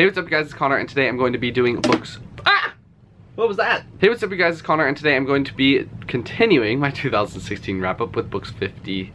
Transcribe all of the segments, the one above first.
Hey, what's up you guys, it's Connor, and today I'm going to be doing books... Ah! What was that? Hey, what's up you guys, it's Connor, and today I'm going to be continuing my 2016 wrap-up with books 50...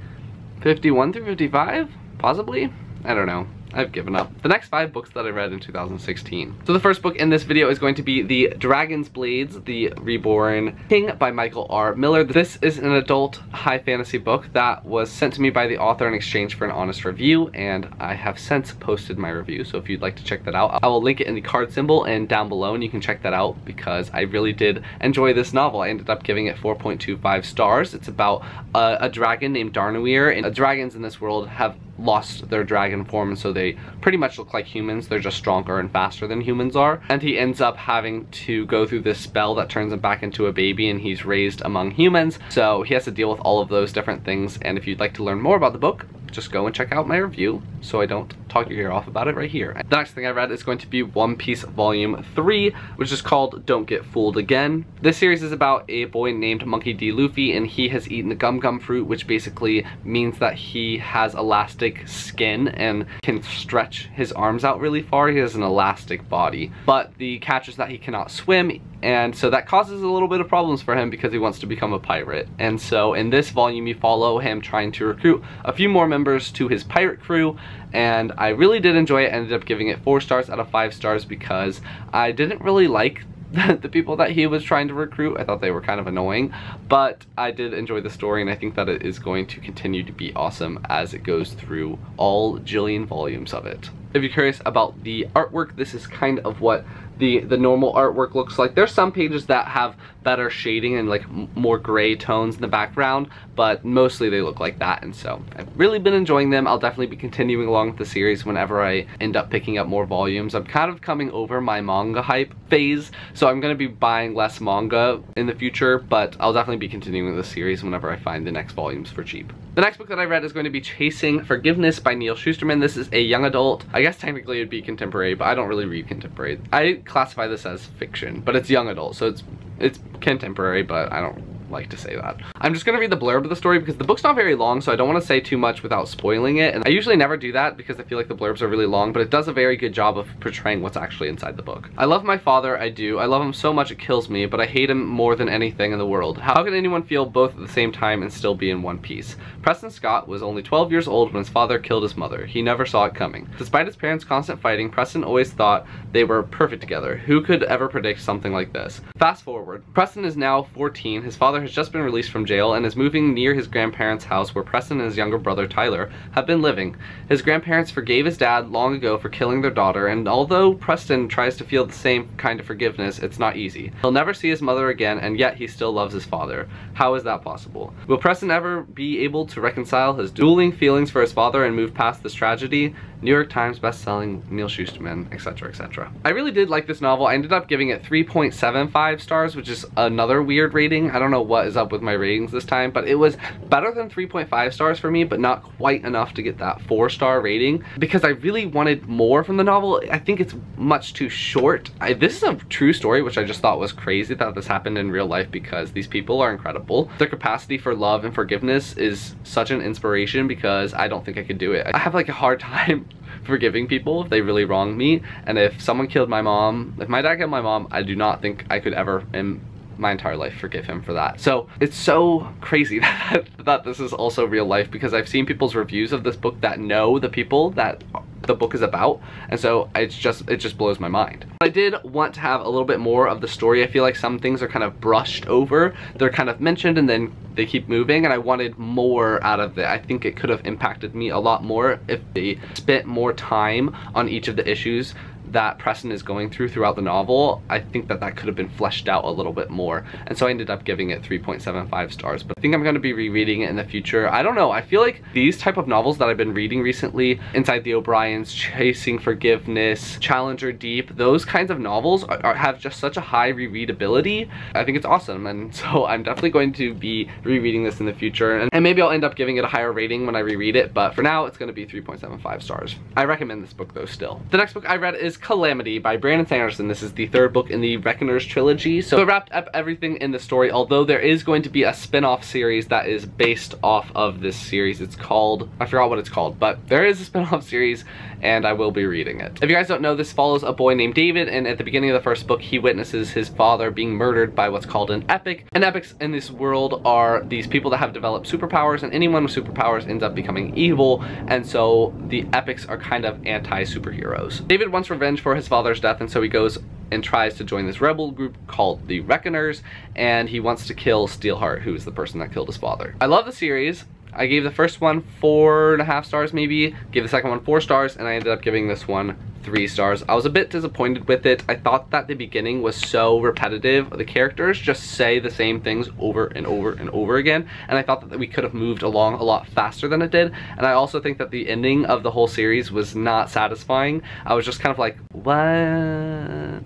51 through 55? Possibly? I don't know. I've given up. The next five books that I read in 2016. So the first book in this video is going to be The Dragon's Blades, The Reborn King by Michael R. Miller. This is an adult high fantasy book that was sent to me by the author in exchange for an honest review, and I have since posted my review, so if you'd like to check that out, I will link it in the card symbol and down below, and you can check that out because I really did enjoy this novel. I ended up giving it 4.25 stars. It's about a, a dragon named Darnuir, and dragons in this world have lost their dragon form so they pretty much look like humans. They're just stronger and faster than humans are. And he ends up having to go through this spell that turns him back into a baby and he's raised among humans. So he has to deal with all of those different things. And if you'd like to learn more about the book just go and check out my review so I don't talk your ear off about it right here. The next thing I read is going to be One Piece Volume 3, which is called Don't Get Fooled Again. This series is about a boy named Monkey D. Luffy and he has eaten the gum gum fruit, which basically means that he has elastic skin and can stretch his arms out really far. He has an elastic body. But the catch is that he cannot swim and so that causes a little bit of problems for him because he wants to become a pirate. And so in this volume you follow him trying to recruit a few more members to his pirate crew and I really did enjoy it. I ended up giving it four stars out of five stars because I didn't really like the people that he was trying to recruit. I thought they were kind of annoying, but I did enjoy the story and I think that it is going to continue to be awesome as it goes through all jillion volumes of it. If you're curious about the artwork, this is kind of what the the normal artwork looks like. There's some pages that have better shading and like more gray tones in the background, but mostly they look like that. And so I've really been enjoying them. I'll definitely be continuing along with the series whenever I end up picking up more volumes. I'm kind of coming over my manga hype phase, so I'm gonna be buying less manga in the future, but I'll definitely be continuing the series whenever I find the next volumes for cheap. The next book that I read is going to be Chasing Forgiveness by Neal Shusterman. This is a young adult. I guess technically it'd be contemporary, but I don't really read contemporary. I classify this as fiction, but it's young adult, so it's it's contemporary, but I don't like to say that. I'm just gonna read the blurb of the story because the book's not very long, so I don't wanna say too much without spoiling it. And I usually never do that because I feel like the blurbs are really long, but it does a very good job of portraying what's actually inside the book. I love my father, I do. I love him so much it kills me, but I hate him more than anything in the world. How can anyone feel both at the same time and still be in one piece? Preston Scott was only 12 years old when his father killed his mother. He never saw it coming. Despite his parents' constant fighting, Preston always thought they were perfect together. Who could ever predict something like this? Fast forward. Preston is now 14. His father has just been released from jail and is moving near his grandparents' house where Preston and his younger brother Tyler have been living. His grandparents forgave his dad long ago for killing their daughter and although Preston tries to feel the same kind of forgiveness, it's not easy. He'll never see his mother again and yet he still loves his father. How is that possible? Will Preston ever be able to reconcile his dueling feelings for his father and move past this tragedy? New York Times bestselling Neal Shusterman, etc, etc. I really did like this novel. I ended up giving it 3.75 stars, which is another weird rating. I don't know what is up with my ratings this time, but it was better than 3.5 stars for me, but not quite enough to get that four star rating because I really wanted more from the novel. I think it's much too short. I, this is a true story, which I just thought was crazy that this happened in real life because these people are incredible. Their capacity for love and forgiveness is such an inspiration because I don't think I could do it. I have like a hard time forgiving people if they really wronged me. And if someone killed my mom if my dad killed my mom i do not think i could ever in my entire life forgive him for that. So it's so crazy that, that this is also real life because i've seen people's reviews of this book that know the people that the book is about and so it's just it just blows my mind. I did want to have a little bit more of the story. I feel like some things are kind of brushed over. They're kind of mentioned and then they keep moving and I wanted more out of it. I think it could have impacted me a lot more if they spent more time on each of the issues that Preston is going through throughout the novel, I think that that could have been fleshed out a little bit more. And so I ended up giving it 3.75 stars. But I think I'm going to be rereading it in the future. I don't know. I feel like these type of novels that I've been reading recently, Inside the O'Briens, Chasing Forgiveness, Challenger Deep, those kinds of novels are, are, have just such a high rereadability. I think it's awesome. And so I'm definitely going to be rereading this in the future. And, and maybe I'll end up giving it a higher rating when I reread it. But for now, it's going to be 3.75 stars. I recommend this book though still. The next book I read is Calamity by Brandon Sanderson. This is the third book in the Reckoners trilogy. So it wrapped up everything in the story, although there is going to be a spin-off series that is based off of this series. It's called, I forgot what it's called, but there is a spin-off series and I will be reading it. If you guys don't know, this follows a boy named David and at the beginning of the first book, he witnesses his father being murdered by what's called an epic. And epics in this world are these people that have developed superpowers and anyone with superpowers ends up becoming evil. And so the epics are kind of anti-superheroes. David wants revenge for his father's death and so he goes and tries to join this rebel group called the Reckoners, and he wants to kill Steelheart, who is the person that killed his father. I love the series. I gave the first one four and a half stars maybe, gave the second one four stars, and I ended up giving this one three stars. I was a bit disappointed with it. I thought that the beginning was so repetitive. The characters just say the same things over and over and over again, and I thought that we could have moved along a lot faster than it did, and I also think that the ending of the whole series was not satisfying. I was just kind of like, what?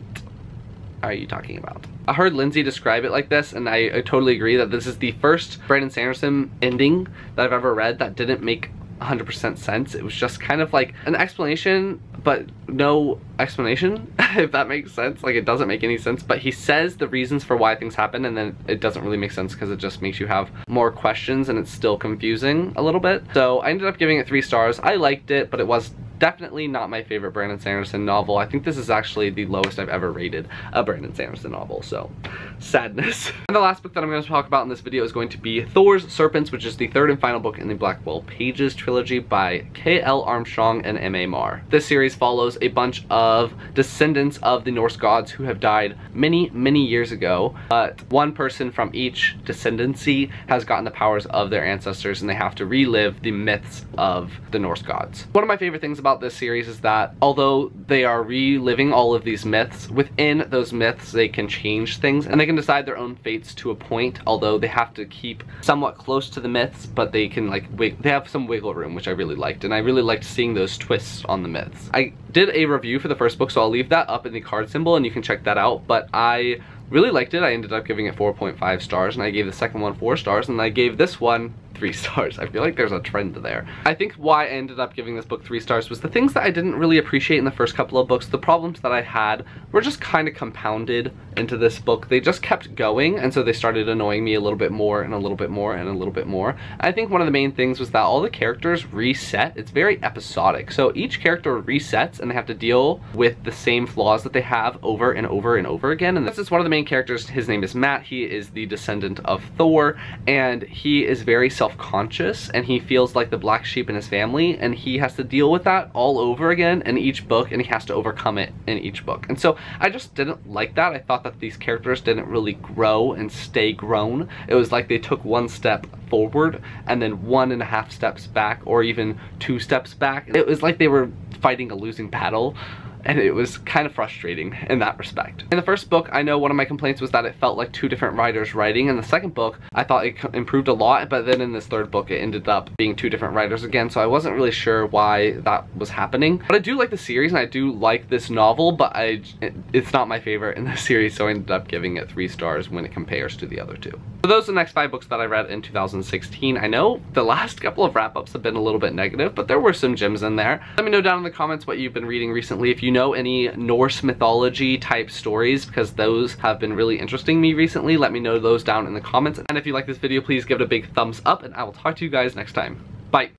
are you talking about? I heard Lindsay describe it like this, and I, I, totally agree that this is the first Brandon Sanderson ending that I've ever read that didn't make 100% sense. It was just kind of like an explanation, but no explanation, if that makes sense. Like, it doesn't make any sense, but he says the reasons for why things happen, and then it doesn't really make sense because it just makes you have more questions, and it's still confusing a little bit. So I ended up giving it three stars. I liked it, but it was definitely not my favorite Brandon Sanderson novel. I think this is actually the lowest I've ever rated a Brandon Sanderson novel, so sadness. and the last book that I'm going to talk about in this video is going to be Thor's Serpents, which is the third and final book in the Blackwell Pages trilogy by K.L. Armstrong and M.A. Marr. This series follows a bunch of descendants of the Norse gods who have died many, many years ago, but one person from each descendancy has gotten the powers of their ancestors and they have to relive the myths of the Norse gods. One of my favorite things about about this series is that although they are reliving all of these myths, within those myths they can change things and they can decide their own fates to a point, although they have to keep somewhat close to the myths, but they can like, they have some wiggle room, which I really liked, and I really liked seeing those twists on the myths. I did a review for the first book, so I'll leave that up in the card symbol and you can check that out, but I really liked it. I ended up giving it 4.5 stars, and I gave the second one 4 stars, and I gave this one three stars. I feel like there's a trend there. I think why I ended up giving this book three stars was the things that I didn't really appreciate in the first couple of books. The problems that I had were just kind of compounded into this book. They just kept going and so they started annoying me a little bit more and a little bit more and a little bit more. I think one of the main things was that all the characters reset. It's very episodic. So each character resets and they have to deal with the same flaws that they have over and over and over again. And this is one of the main characters. His name is Matt. He is the descendant of Thor and he is very self self-conscious and he feels like the black sheep in his family and he has to deal with that all over again in each book and he has to overcome it in each book. And so I just didn't like that. I thought that these characters didn't really grow and stay grown. It was like they took one step forward and then one and a half steps back or even two steps back. It was like they were fighting a losing battle and it was kind of frustrating in that respect. In the first book, I know one of my complaints was that it felt like two different writers writing. In the second book, I thought it improved a lot, but then in this third book, it ended up being two different writers again, so I wasn't really sure why that was happening. But I do like the series, and I do like this novel, but I it's not my favorite in the series, so I ended up giving it three stars when it compares to the other two. So those are the next five books that I read in 2016. I know the last couple of wrap-ups have been a little bit negative, but there were some gems in there. Let me know down in the comments what you've been reading recently. If you know any Norse mythology type stories, because those have been really interesting me recently, let me know those down in the comments. And if you like this video, please give it a big thumbs up, and I will talk to you guys next time. Bye.